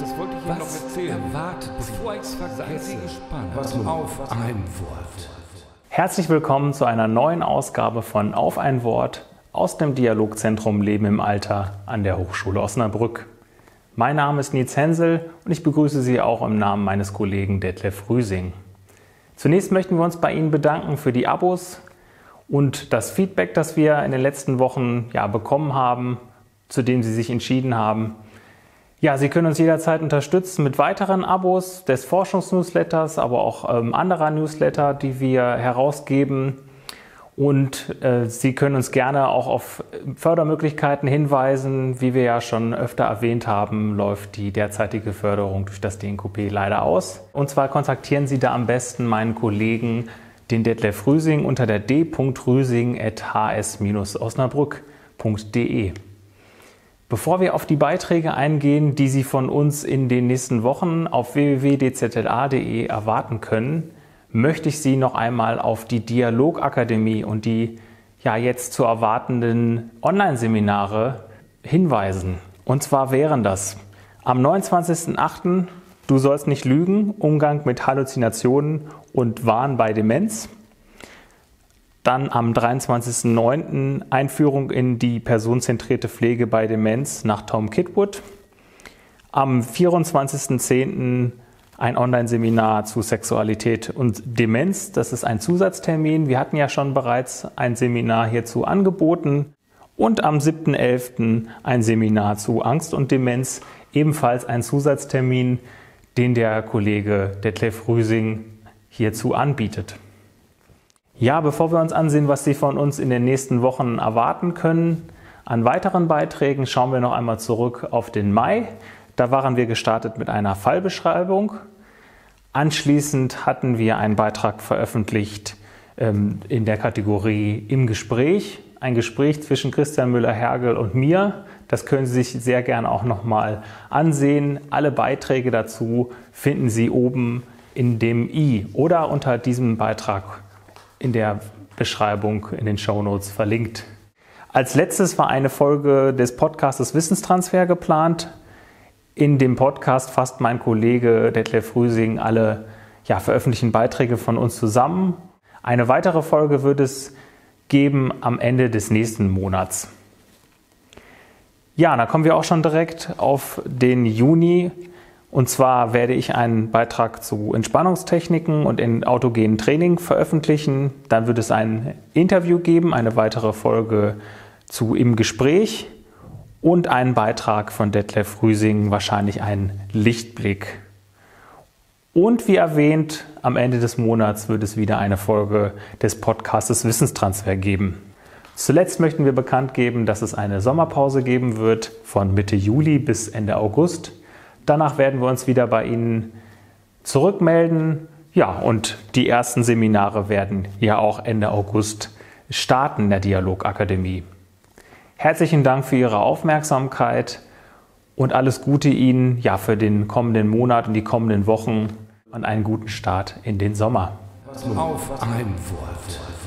das wollte ich Ihnen noch erzählen. Erwartet Bevor ich's vergesse, Seien Sie gespannt. Was nun? auf Was ein Wort. Herzlich willkommen zu einer neuen Ausgabe von Auf ein Wort aus dem Dialogzentrum Leben im Alter an der Hochschule Osnabrück. Mein Name ist Nils Hensel und ich begrüße Sie auch im Namen meines Kollegen Detlef Rüsing. Zunächst möchten wir uns bei Ihnen bedanken für die Abos und das Feedback, das wir in den letzten Wochen ja, bekommen haben, zu dem Sie sich entschieden haben. Ja, Sie können uns jederzeit unterstützen mit weiteren Abos des Forschungsnewsletters, aber auch ähm, anderer Newsletter, die wir herausgeben. Und äh, Sie können uns gerne auch auf Fördermöglichkeiten hinweisen. Wie wir ja schon öfter erwähnt haben, läuft die derzeitige Förderung durch das DNKP leider aus. Und zwar kontaktieren Sie da am besten meinen Kollegen, den Detlef Rüsing, unter der d.rüsing.hs-osnabrück.de. Bevor wir auf die Beiträge eingehen, die Sie von uns in den nächsten Wochen auf www.dzla.de erwarten können, möchte ich Sie noch einmal auf die Dialogakademie und die ja jetzt zu erwartenden Online-Seminare hinweisen. Und zwar wären das am 29.08. Du sollst nicht lügen, Umgang mit Halluzinationen und Wahn bei Demenz. Dann am 23.09. Einführung in die personenzentrierte Pflege bei Demenz nach Tom Kidwood. Am 24.10. ein Online-Seminar zu Sexualität und Demenz. Das ist ein Zusatztermin. Wir hatten ja schon bereits ein Seminar hierzu angeboten. Und am 7.11. ein Seminar zu Angst und Demenz. Ebenfalls ein Zusatztermin, den der Kollege Detlef Rüsing hierzu anbietet. Ja, bevor wir uns ansehen, was Sie von uns in den nächsten Wochen erwarten können, an weiteren Beiträgen schauen wir noch einmal zurück auf den Mai. Da waren wir gestartet mit einer Fallbeschreibung. Anschließend hatten wir einen Beitrag veröffentlicht ähm, in der Kategorie Im Gespräch. Ein Gespräch zwischen Christian Müller-Hergel und mir. Das können Sie sich sehr gerne auch nochmal ansehen. Alle Beiträge dazu finden Sie oben in dem i oder unter diesem Beitrag in der Beschreibung in den Show Notes verlinkt. Als letztes war eine Folge des Podcasts Wissenstransfer geplant. In dem Podcast fasst mein Kollege Detlef Rüsing alle ja, veröffentlichten Beiträge von uns zusammen. Eine weitere Folge wird es geben am Ende des nächsten Monats. Ja, da kommen wir auch schon direkt auf den Juni. Und zwar werde ich einen Beitrag zu Entspannungstechniken und in autogenen Training veröffentlichen. Dann wird es ein Interview geben, eine weitere Folge zu Im Gespräch und einen Beitrag von Detlef Rüsing, wahrscheinlich einen Lichtblick. Und wie erwähnt, am Ende des Monats wird es wieder eine Folge des Podcastes Wissenstransfer geben. Zuletzt möchten wir bekannt geben, dass es eine Sommerpause geben wird von Mitte Juli bis Ende August. Danach werden wir uns wieder bei Ihnen zurückmelden. Ja, und die ersten Seminare werden ja auch Ende August starten in der Dialogakademie. Herzlichen Dank für Ihre Aufmerksamkeit und alles Gute Ihnen ja für den kommenden Monat und die kommenden Wochen und einen guten Start in den Sommer. Auf ein Wort.